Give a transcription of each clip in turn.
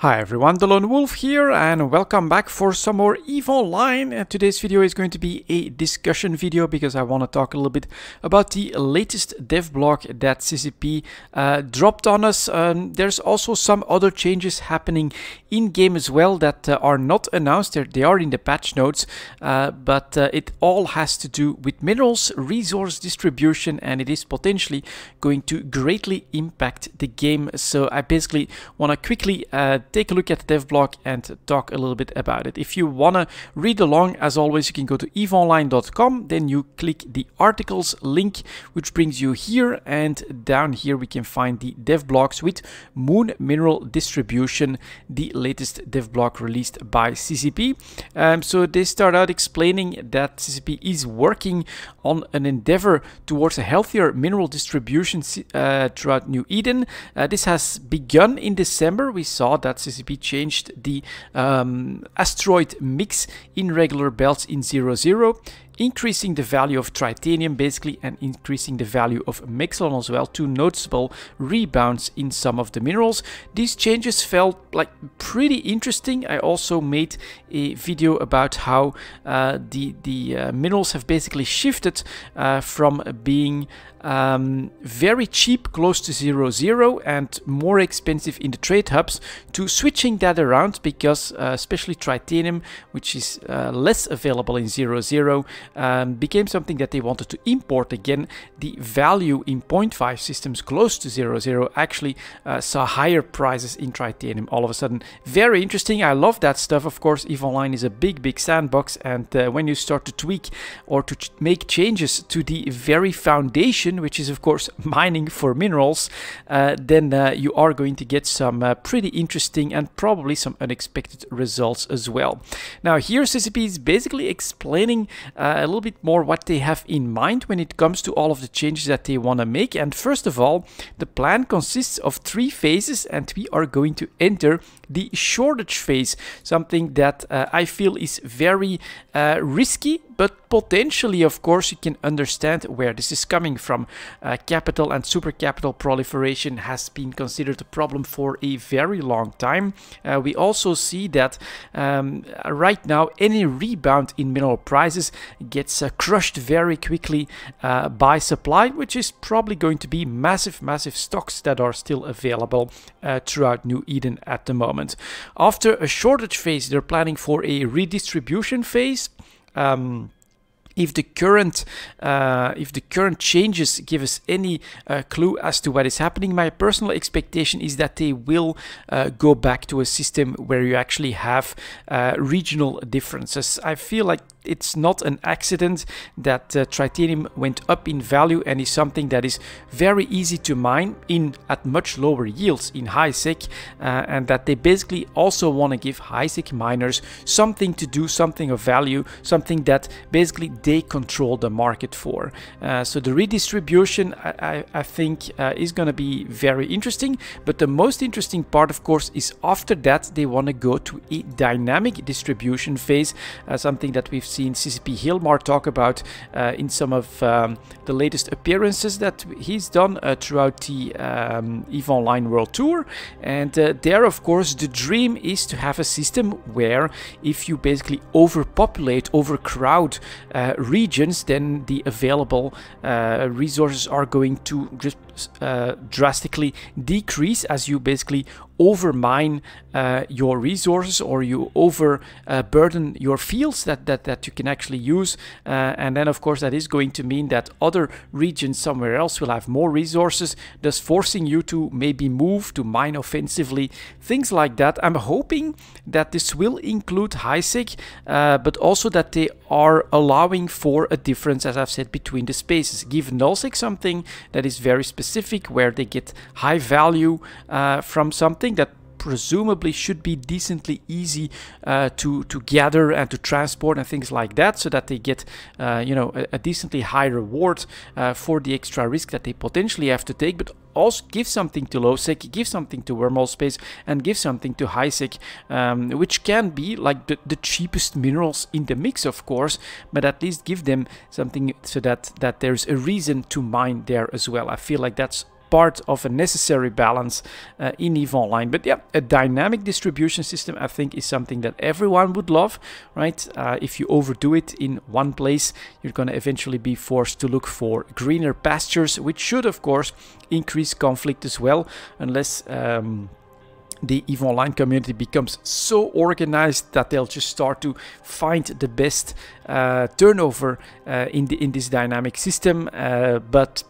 Hi everyone, The Lone Wolf here and welcome back for some more EVE Online. Today's video is going to be a discussion video because I want to talk a little bit about the latest dev blog that CCP uh, dropped on us. Um, there's also some other changes happening in-game as well that uh, are not announced. They're, they are in the patch notes, uh, but uh, it all has to do with minerals, resource distribution and it is potentially going to greatly impact the game. So I basically want to quickly uh, take a look at the dev blog and talk a little bit about it. If you want to read along, as always, you can go to eveonline.com, then you click the articles link, which brings you here, and down here we can find the dev blogs with Moon Mineral Distribution, the latest dev blog released by CCP. Um, so they start out explaining that CCP is working on an endeavor towards a healthier mineral distribution uh, throughout New Eden. Uh, this has begun in December. We saw that CCP changed the um, asteroid mix in regular belts in 00 increasing the value of tritanium basically and increasing the value of mexallon as well, two noticeable rebounds in some of the minerals. These changes felt like pretty interesting. I also made a video about how uh, the, the uh, minerals have basically shifted uh, from being um, very cheap close to zero zero and more expensive in the trade hubs to switching that around because uh, especially tritanium which is uh, less available in zero zero um, became something that they wanted to import again. The value in 0.5 systems close to 0.0 actually uh, saw higher prices in Tritanium all of a sudden. Very interesting. I love that stuff. Of course, EVE Online is a big, big sandbox. And uh, when you start to tweak or to ch make changes to the very foundation, which is, of course, mining for minerals, uh, then uh, you are going to get some uh, pretty interesting and probably some unexpected results as well. Now, here CCP is basically explaining uh, a little bit more what they have in mind when it comes to all of the changes that they want to make. And first of all, the plan consists of three phases and we are going to enter the shortage phase, something that uh, I feel is very uh, risky but potentially, of course, you can understand where this is coming from. Uh, capital and super capital proliferation has been considered a problem for a very long time. Uh, we also see that um, right now any rebound in mineral prices gets uh, crushed very quickly uh, by supply, which is probably going to be massive, massive stocks that are still available uh, throughout New Eden at the moment. After a shortage phase, they're planning for a redistribution phase. Um, if the current uh, if the current changes give us any uh, clue as to what is happening, my personal expectation is that they will uh, go back to a system where you actually have uh, regional differences. I feel like it's not an accident that uh, tritanium went up in value and is something that is very easy to mine in at much lower yields in high sec uh, and that they basically also want to give high sec miners something to do something of value something that basically they control the market for. Uh, so the redistribution I, I, I think uh, is going to be very interesting but the most interesting part of course is after that they want to go to a dynamic distribution phase uh, something that we've seen CCP Hilmar talk about uh, in some of um, the latest appearances that he's done uh, throughout the um, EVE Online World Tour. And uh, there, of course, the dream is to have a system where if you basically overpopulate, overcrowd uh, regions, then the available uh, resources are going to just uh, drastically decrease as you basically overmine uh, your resources or you overburden uh, your fields that, that, that you can actually use. Uh, and then, of course, that is going to mean that other regions somewhere else will have more resources, thus forcing you to maybe move to mine offensively, things like that. I'm hoping that this will include HiSec, uh, but also that they are allowing for a difference, as I've said, between the spaces. Give nullsec something that is very specific, where they get high value uh, from something something that presumably should be decently easy uh, to to gather and to transport and things like that so that they get uh, you know a, a, decently high reward uh, for the extra risk that they potentially have to take but also give something to low sec give something to wormhole space and give something to high sec um, which can be like the, the cheapest minerals in the mix of course but at least give them something so that that there's a reason to mine there as well. I feel like that's part of a necessary balance uh, in EVE Online. But yeah, a dynamic distribution system I think is something that everyone would love, right? Uh, if you overdo it in one place, you're going to eventually be forced to look for greener pastures, which should of course increase conflict as well, unless um, the EVE Online community becomes so organized that they'll just start to find the best uh, turnover uh, in the in this dynamic system. Uh, but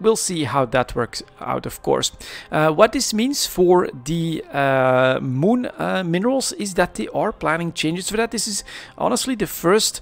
we'll see how that works out, of course. Uh, what this means for the uh, moon uh, minerals is that they are planning changes for that. This is honestly the first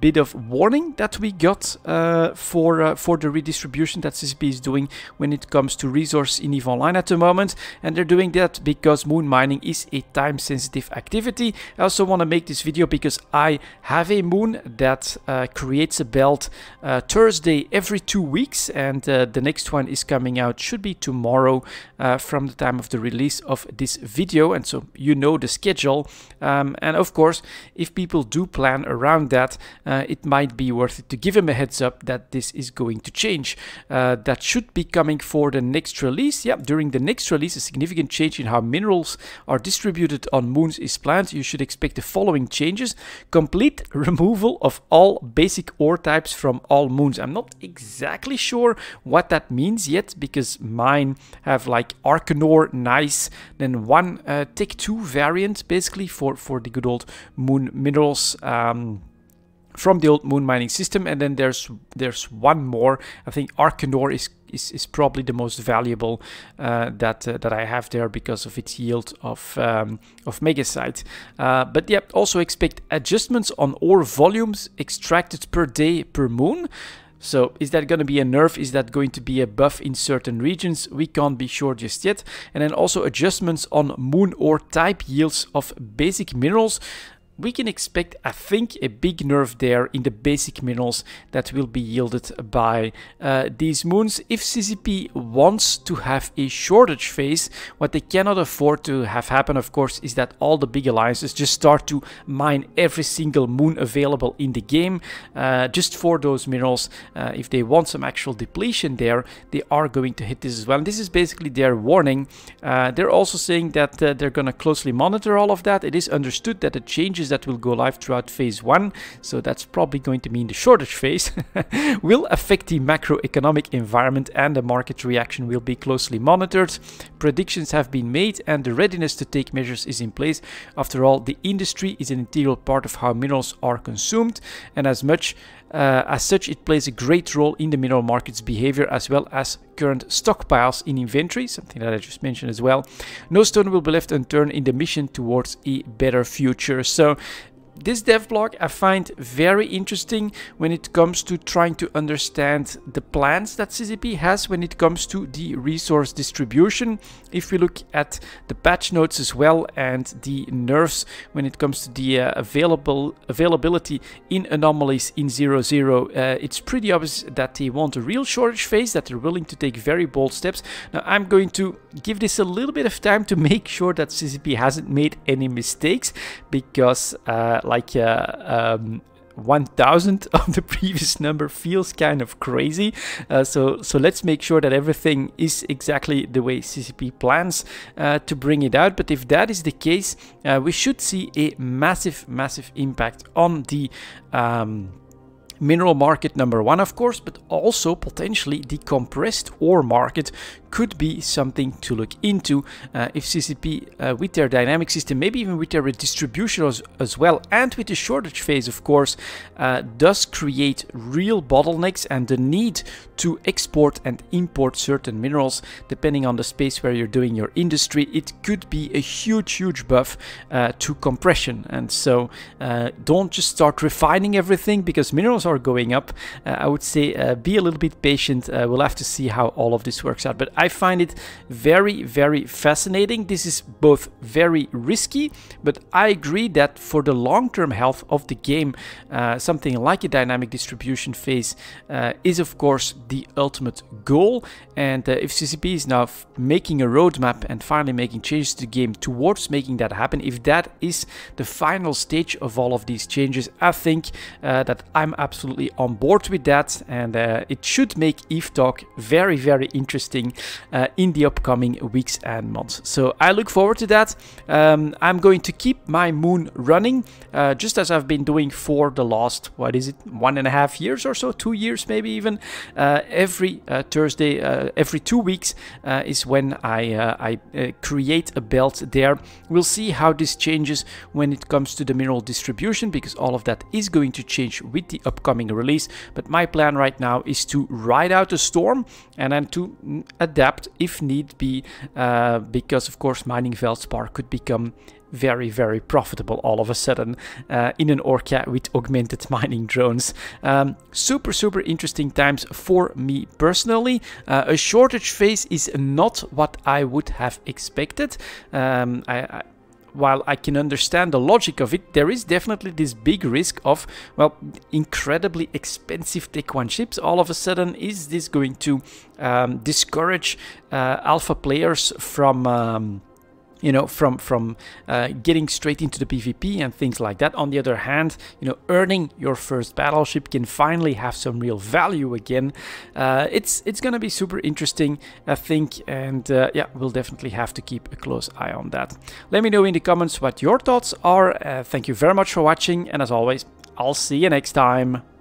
bit of warning that we got uh, for uh, for the redistribution that CCP is doing when it comes to resource in EVE Online at the moment. And they're doing that because moon mining is a time sensitive activity. I also want to make this video because I have a moon that uh, creates a belt uh, Thursday every two weeks and uh, the next one is coming out should be tomorrow uh, from the time of the release of this video and so you know the schedule um, and of course if people do plan around that uh, it might be worth it to give him a heads up that this is going to change. Uh, that should be coming for the next release. Yeah, during the next release, a significant change in how minerals are distributed on moons is planned. You should expect the following changes. Complete removal of all basic ore types from all moons. I'm not exactly sure what that means yet because mine have like Arkonor, Gneiss, then one uh, Tech 2 variant basically for, for the good old moon minerals. Um, from the old moon mining system and then there's there's one more i think arkonor is is, is probably the most valuable uh, that uh, that I have there because of its yield of um, of megacyte. Uh, but yeah, also expect adjustments on ore volumes extracted per day per moon. So is that going to be a nerf? Is that going to be a buff in certain regions? We can't be sure just yet. And then also adjustments on moon ore type yields of basic minerals we can expect, I think, a big nerf there in the basic minerals that will be yielded by uh, these moons. If CCP wants to have a shortage phase, what they cannot afford to have happen, of course, is that all the big alliances just start to mine every single moon available in the game uh, just for those minerals. Uh, if they want some actual depletion there, they are going to hit this as well. And this is basically their warning. Uh, they're also saying that uh, they're going to closely monitor all of that. It is understood that the changes changes that will go live throughout phase one, so that's probably going to mean the shortage phase, will affect the macroeconomic environment and the market reaction will be closely monitored. Predictions have been made and the readiness to take measures is in place. After all, the industry is an integral part of how minerals are consumed and as much uh, as such, it plays a great role in the mineral market's behavior as well as current stockpiles in inventory, something that I just mentioned as well. No stone will be left unturned in the mission towards a better future. So this dev devblog I find very interesting when it comes to trying to understand the plans that CCP has when it comes to the resource distribution. If we look at the patch notes as well and the nerfs when it comes to the uh, available availability in anomalies in 0.0, uh, it's pretty obvious that they want a real shortage phase, that they're willing to take very bold steps. Now I'm going to give this a little bit of time to make sure that CCP hasn't made any mistakes because uh, like uh, um, 1000 of the previous number feels kind of crazy. Uh, so, so let's make sure that everything is exactly the way CCP plans uh, to bring it out. But if that is the case, uh, we should see a massive, massive impact on the um, mineral market number one, of course, but also potentially the compressed ore market could be something to look into uh, if CCP uh, with their dynamic system, maybe even with their redistribution as, as well, and with the shortage phase, of course, uh, does create real bottlenecks and the need to export and import certain minerals, depending on the space where you're doing your industry, it could be a huge, huge buff uh, to compression. And so uh, don't just start refining everything because minerals are going up. Uh, I would say be a little bit patient. we'll have to see how all of this works out. But I find it very, very fascinating. This is both very risky, but I agree that for the long-term health of the game, uh, something like a dynamic distribution phase uh, is of course the ultimate goal. And uh, if CCP is now making a roadmap and finally making changes to the game towards making that happen, if that is the final stage of all of these changes, I think uh, that I'm absolutely absolutely on board with that, and uh, it should make EVE Talk very, very interesting uh, in the upcoming weeks and months. So I look forward to that. Um, I'm going to keep my moon running, uh, just as I've been doing for the last, what is it, one and a half years or so, two years maybe even. Uh, every uh, Thursday, uh, every two weeks is when I, I create a belt there. We'll see how this changes when it comes to the mineral distribution, because all of that is going to change with the upcoming release. But my plan right now is to ride out the storm and then to adapt if need be, uh, because of course mining Veldspar could become very, very profitable all of a sudden uh, in an Orca with augmented mining drones. Um, super, super interesting times for me personally. Uh, a shortage phase is not what I would have expected. Um, I, I while I can understand the logic of it, there is definitely this big risk of, well, incredibly expensive 1 chips. All of a sudden, is this going to um, discourage uh, alpha players from... Um, you know, from from uh, getting straight into the PvP and things like that. On the other hand, you know, earning your first battleship can finally have some real value again. Uh, it's it's gonna be super interesting, I think, and uh, yeah, we'll definitely have to keep a close eye on that. Let me know in the comments what your thoughts are. Uh, thank you very much for watching, and as always, I'll see you next time.